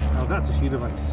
Now that's a sheet of ice.